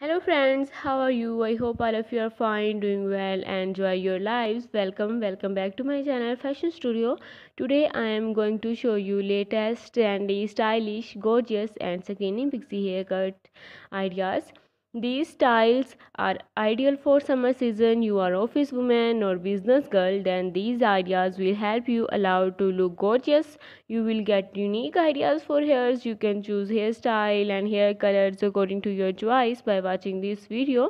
Hello friends, how are you? I hope all of you are fine, doing well, enjoy your lives. Welcome, welcome back to my channel Fashion Studio. Today I am going to show you latest, trendy, stylish, gorgeous, and skinny pixie haircut ideas. These styles are ideal for summer season. You are office woman or business girl, then these ideas will help you allow to look gorgeous. You will get unique ideas for hairs. You can choose hairstyle and hair colors according to your choice by watching this video.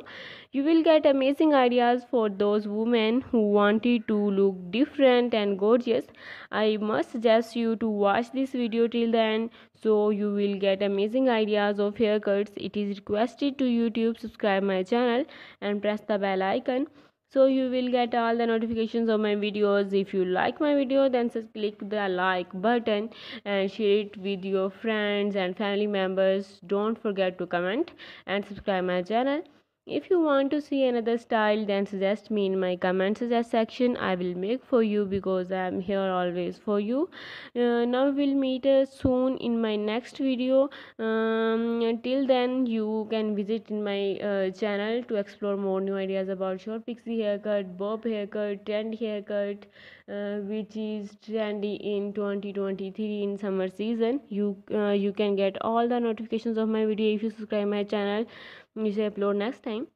You will get amazing ideas for those women who wanted to look different and gorgeous. I must suggest you to watch this video till the end so you will get amazing ideas of haircuts. It is requested to you youtube subscribe my channel and press the bell icon. So you will get all the notifications of my videos. If you like my video then just click the like button and share it with your friends and family members. Don't forget to comment and subscribe my channel if you want to see another style then suggest me in my comment suggest section. I will make for you because i am here always for you. Uh, now we'll meet uh, soon in my next video. Um, until then you can visit in my uh, channel to explore more new ideas about short pixie haircut bob haircut trend haircut uh, which is trendy in 2023 in summer season. You uh, you can get all the notifications of my video if you subscribe my channel which I upload next time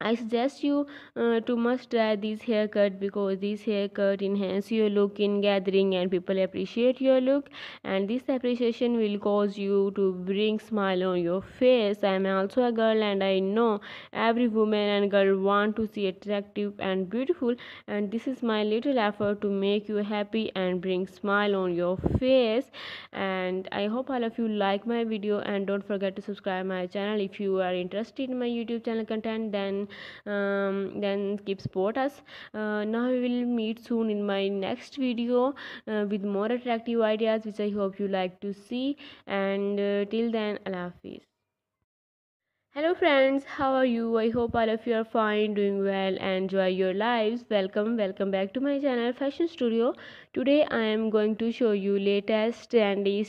I suggest you uh, to must try this haircut because this haircut enhance your look in gathering and people appreciate your look. And this appreciation will cause you to bring smile on your face. I am also a girl and I know every woman and girl want to see attractive and beautiful. And this is my little effort to make you happy and bring smile on your face. And I hope all of you like my video. And don't forget to subscribe my channel if you are interested in my YouTube channel content. Then um, then keep support us uh, now we will meet soon in my next video uh, with more attractive ideas which i hope you like to see and uh, till then allah hafiz Hello friends, how are you? I hope all of you are fine, doing well, enjoy your lives. Welcome, welcome back to my channel Fashion Studio. Today I am going to show you latest and trendy